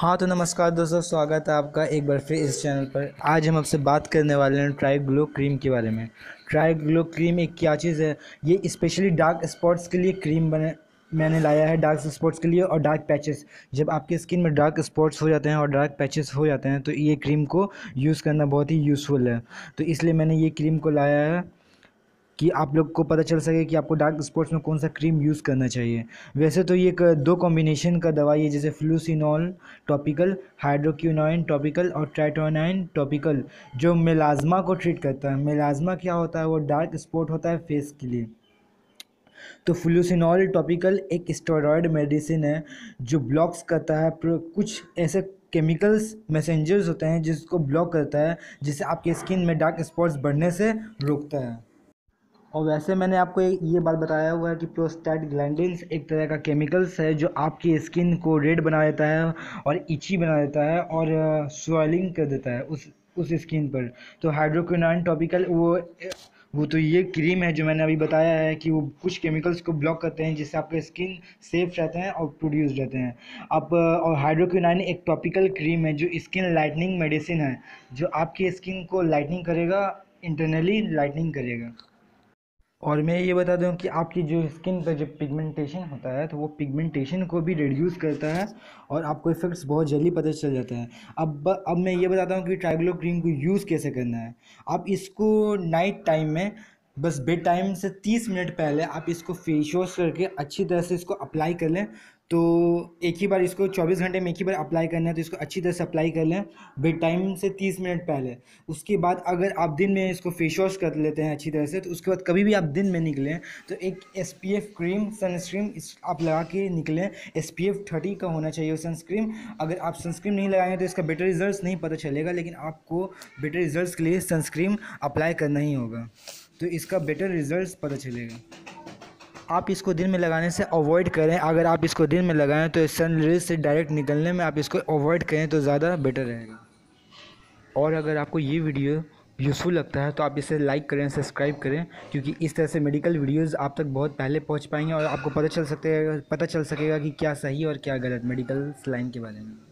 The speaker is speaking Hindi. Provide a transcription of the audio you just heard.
हाँ तो नमस्कार दोस्तों, स्वागत है आपका एक बार फिर इस चैनल पर। आज हम आपसे बात करने वाले हैं ट्राई ग्लो क्रीम के बारे में। ट्राई ग्लो क्रीम एक क्या चीज़ है? ये स्पेशली डार्क स्पॉट्स के लिए क्रीम बने, मैंने लाया है डार्क स्पॉट्स के लिए और डार्क पैचेस। जब आपके स्किन में डार्क स्पॉट्स हो जाते हैं और डार्क पैचेस हो जाते हैं तो ये क्रीम को यूज़ करना बहुत ही यूज़फुल है। तो इसलिए मैंने ये क्रीम को लाया है। कि आप लोग को पता चल सके कि आपको डार्क स्पॉट्स में कौन सा क्रीम यूज़ करना चाहिए। वैसे तो ये दो कॉम्बिनेशन का दवाई है, जैसे फ्लूसिनॉल टॉपिकल हाइड्रोक्यूनाइन टॉपिकल और ट्राइटोनाइन टॉपिकल जो मेलाजमा को ट्रीट करता है। मेलाजमा क्या होता है? वो डार्क स्पॉट होता है फेस के लिए। तो फ्लूसिनॉल टॉपिकल एक स्टेरॉयड मेडिसिन है, जो ब्लॉक्स करता है। कुछ ऐसे केमिकल्स मैसेंजर्स होते हैं जिसको ब्लॉक करता है जिससे आपके स्किन में डार्क स्पॉट्स बढ़ने से रोकता है। और वैसे मैंने आपको ये बात बताया हुआ है कि प्रोस्टैट ग्लैंडिल्स एक तरह का केमिकल्स है जो आपकी स्किन को रेड बना देता है और इची बना देता है और स्वेलिंग कर देता है उस उस स्किन पर। तो हाइड्रोक्विनाइन टॉपिकल वो वो तो ये क्रीम है जो मैंने अभी बताया है कि वो कुछ केमिकल्स को ब्लॉक करते हैं जिससे आपके स्किन सेफ़ रहते हैं और प्रोड्यूस रहते हैं। अब और हाइड्रोक्विनाइन एक टॉपिकल क्रीम है जो स्किन लाइटनिंग मेडिसिन है, जो आपकी स्किन को लाइटनिंग करेगा इंटरनली लाइटनिंग करेगा। और मैं ये बता दूँ कि आपकी जो स्किन पर जो पिगमेंटेशन होता है तो वो पिगमेंटेशन को भी रिड्यूस करता है और आपको इफेक्ट्स बहुत जल्दी पता चल जाता है। अब अब मैं ये बताता हूँ कि ट्राइग्लो क्रीम को यूज़ कैसे करना है। आप इसको नाइट टाइम में बस बेड टाइम से तीस मिनट पहले आप इसको फेस वॉश करके अच्छी तरह से इसको अप्लाई कर लें। तो एक ही बार इसको 24 घंटे में एक ही बार अप्लाई करना है तो इसको अच्छी तरह से अप्लाई कर लें बेड टाइम से 30 मिनट पहले। उसके बाद अगर आप दिन में इसको फेस वॉश कर लेते हैं अच्छी तरह से तो उसके बाद कभी भी आप दिन में निकलें तो एक S P F cream sunscreen आप लगा के निकलें। एस पी एफ़ थर्टी का होना चाहिए सनस्क्रीन अगर आप सनस्क्रीन नहीं लगाएँगे तो इसका बेटर रिज़ल्ट नहीं पता चलेगा, लेकिन आपको बेटर रिज़ल्ट के लिए सनस्क्रीन अप्लाई करना ही होगा। तो इसका बेटर रिज़ल्ट पता चलेगा। आप इसको दिन में लगाने से अवॉइड करें। अगर आप इसको दिन में लगाएँ तो सन रेज से डायरेक्ट निकलने में आप इसको अवॉइड करें तो ज़्यादा बेटर रहेगा। और अगर आपको ये वीडियो यूज़फुल लगता है तो आप इसे लाइक करें सब्सक्राइब करें, क्योंकि इस तरह से मेडिकल वीडियोस आप तक बहुत पहले पहुँच पाएँगे और आपको पता चल सकते, पता चल सकेगा कि क्या सही और क्या गलत मेडिकल लाइन के बारे में।